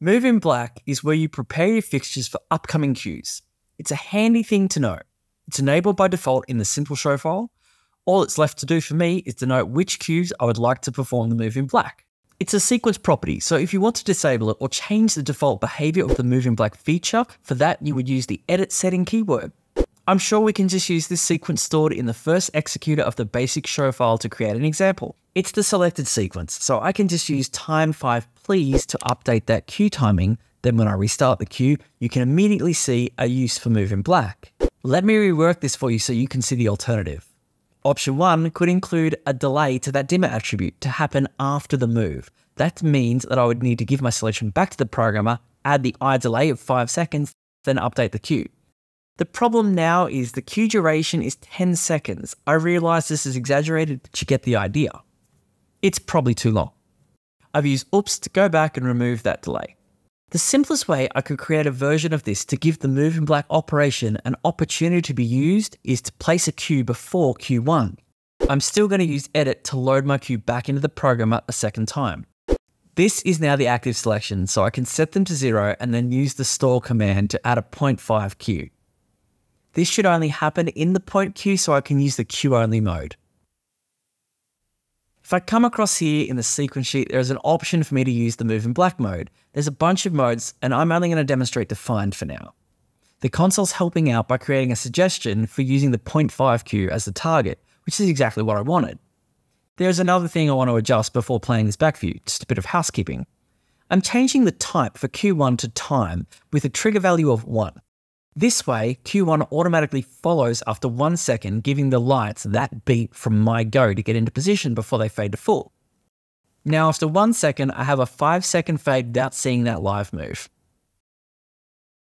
Move in black is where you prepare your fixtures for upcoming cues. It's a handy thing to know. It's enabled by default in the simple show file. All it's left to do for me is to note which cues I would like to perform the move in black. It's a sequence property, so if you want to disable it or change the default behavior of the move in black feature, for that you would use the edit setting keyword. I'm sure we can just use this sequence stored in the first executor of the basic show file to create an example. It's the selected sequence, so I can just use time 5 please to update that cue timing. Then when I restart the cue, you can immediately see a use for move in black. Let me rework this for you so you can see the alternative. Option 1 could include a delay to that dimmer attribute to happen after the move. That means that I would need to give my selection back to the programmer, add the I delay of 5 seconds, then update the cue. The problem now is the cue duration is 10 seconds. I realise this is exaggerated, but you get the idea. It's probably too long. I've used oops to go back and remove that delay. The simplest way I could create a version of this to give the move in black operation an opportunity to be used is to place a cue before Q1. I'm still going to use edit to load my cue back into the programmer a second time. This is now the active selection, so I can set them to 0 and then use the store command to add a 0.5 cue. This should only happen in the point cue so I can use the cue only mode. If I come across here in the sequence sheet, there is an option for me to use the move in black mode. There's a bunch of modes, and I'm only going to demonstrate defined for now. The console's helping out by creating a suggestion for using the 0.5 cue as the target, which is exactly what I wanted. There's another thing I want to adjust before playing this back view, just a bit of housekeeping. I'm changing the type for Q1 to time with a trigger value of 1. This way, Q1 automatically follows after one second, giving the lights that beat from my go to get into position before they fade to full. Now, after one second, I have a five second fade without seeing that live move.